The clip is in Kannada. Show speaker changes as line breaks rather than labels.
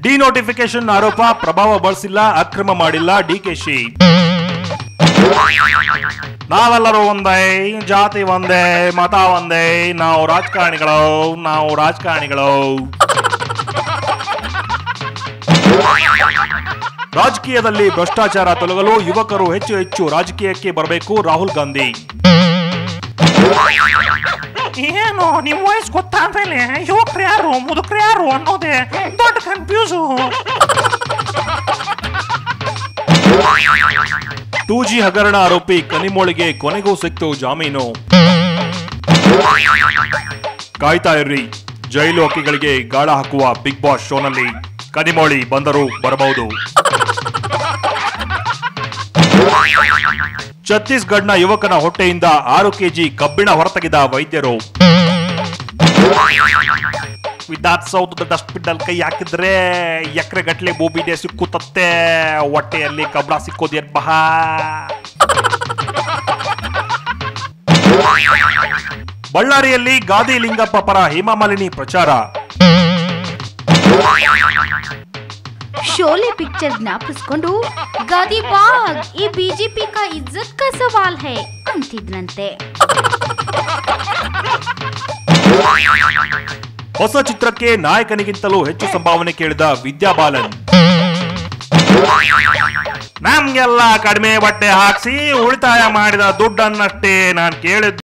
ಡಿನೋಟಿಫಿಕೇಶನ್ ಆರೋಪ, ಪ್ರಭಾವ ಬಳಸಿಲ್ಲ, ಅಕ್ರಮ ಮಾಡಿಲ್ಲ ಡಿಕೆಶಿ ನಾವೆಲ್ಲರೂ ಒಂದೇ, ಜಾತಿ ಒಂದೇ, ಮತ ಒಂದೇ, ನಾವು ರಾಜಕಾರಣಿಗಳು ನಾವು ರಾಜಕಾರಣಿಗಳು. ರಾಜಕೀಯದಲ್ಲಿ ಭ್ರಷ್ಟಾಚಾರ ತೊಲಗಲು ಯುವಕರು ಹೆಚ್ಚು ಹೆಚ್ಚು ರಾಜಕೀಯಕ್ಕೆ ಬರಬೇಕು ರಾಹುಲ್ ಗಾಂಧಿ.
ಏನು, ನಿಮ್ ವಯಸ್ಸು ಗೊತ್ತಾದ್ಮೇಲೆ ಯುವಕ್ರು ಯಾರು ಮುದುಕ್ರು ಯಾರು ಅನ್ನೋದೇ ದೊಡ್ಡ ಕನ್ಫ್ಯೂಸು
ಟೂ ಜಿ ಹಗರಣ ಆರೋಪಿ ಕನಿಮೋಳಿಗೆ ಕೊನೆಗೂ ಸಿಕ್ತು ಜಾಮೀನು. ಕಾಯ್ತಾ ಇರ್ರಿ. ಜೈಲು ಹಕ್ಕಿಗಳಿಗೆ ಗಾಳ ಹಾಕುವ ಬಿಗ್ ಬಾಸ್ ಶೋನಲ್ಲಿ ಕನಿಮೋಳಿ ಬಂದರೂ ಬರಬಹುದು. ಛತ್ತೀಸ್ಗಢನ ಯುವಕನ ಹೊಟ್ಟೆಯಿಂದ ಆರು ಕೆಜಿ ಕಬ್ಬಿಣ ಹೊರತೆಗೆದ ವೈದ್ಯರು. ವಿಧಾನಸೌಧದ ಡಸ್ಟ್ಬಿನ್ ಕೈ ಹಾಕಿದ್ರೆ ಎಕರೆ ಗಟ್ಲೆ ಭೂಮಿನೇ ಸಿಕ್ಕುತ್ತತ್ತೆ. ಹೊಟ್ಟೆಯಲ್ಲಿ ಕಬ್ಬಣ ಸಿಕ್ಕೋದೇನ್ ಮಹಾ? ಬಳ್ಳಾರಿಯಲ್ಲಿ ಗಾದಿ ಲಿಂಗಪ್ಪ ಪರ ಹೇಮಾಮಾಲಿನಿ ಪ್ರಚಾರ.
ಶೋಲೆ ಪಿಕ್ಚರ್ ಜ್ಞಾಪಿಸ್ಕೊಂಡು ಗಾದಿಬಾಗ್ ಈ ಬಿಜೆಪಿ ಕಾ ಇಜ್ಜತ್ ಕಾ ಸವಾಲ್ ಹೇ ಅಂತಿದ್ನಂತೆ.
ಹೊಸ ಚಿತ್ರಕ್ಕೆ ನಾಯಕನಿಗಿಂತಲೂ ಹೆಚ್ಚು ಸಂಭಾವನೆ ಕೇಳಿದ ವಿದ್ಯಾ ಬಾಲನ್. ನಮ್ಗೆಲ್ಲ ಕಡಿಮೆ ಬಟ್ಟೆ ಹಾಕಿಸಿ ಉಳಿತಾಯ ಮಾಡಿದ ದುಡ್ಡನ್ನಷ್ಟೇ ನಾನು ಕೇಳಿದ್ದು.